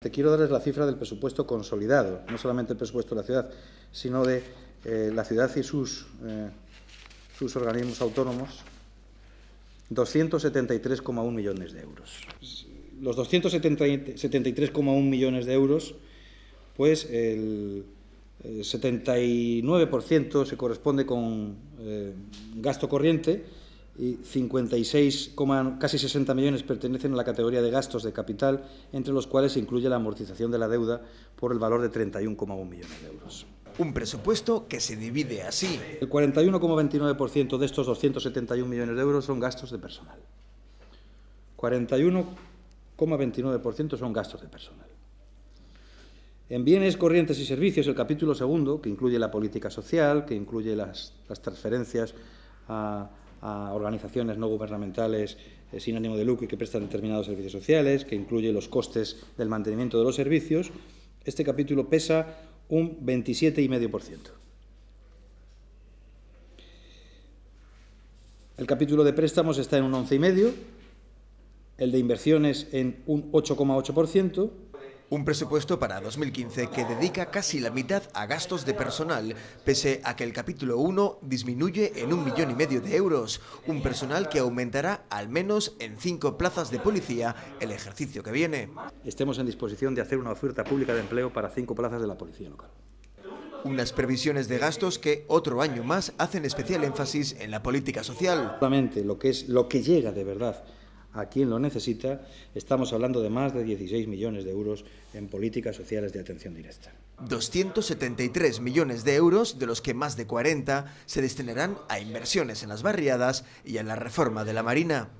Te quiero darles la cifra del presupuesto consolidado, no solamente el presupuesto de la ciudad, sino de eh, la ciudad y sus, eh, sus organismos autónomos, 273,1 millones de euros. Los 273,1 millones de euros, pues el, 79% se corresponde con eh, gasto corriente y 56, casi 60 millones pertenecen a la categoría de gastos de capital, entre los cuales se incluye la amortización de la deuda por el valor de 31,1 millones de euros. Un presupuesto que se divide así. El 41,29% de estos 271 millones de euros son gastos de personal. 41,29% son gastos de personal. En bienes corrientes y servicios, el capítulo segundo, que incluye la política social, que incluye las, las transferencias a, a organizaciones no gubernamentales eh, sin ánimo de lucro y que prestan determinados servicios sociales, que incluye los costes del mantenimiento de los servicios, este capítulo pesa un 27,5%. El capítulo de préstamos está en un 11,5%, el de inversiones en un 8,8%, un presupuesto para 2015 que dedica casi la mitad a gastos de personal, pese a que el capítulo 1 disminuye en un millón y medio de euros, un personal que aumentará al menos en cinco plazas de policía el ejercicio que viene. Estemos en disposición de hacer una oferta pública de empleo para cinco plazas de la policía local. Unas previsiones de gastos que otro año más hacen especial énfasis en la política social. Lo que es lo que llega de verdad a quien lo necesita, estamos hablando de más de 16 millones de euros en políticas sociales de atención directa. 273 millones de euros, de los que más de 40 se destinarán a inversiones en las barriadas y a la reforma de la Marina.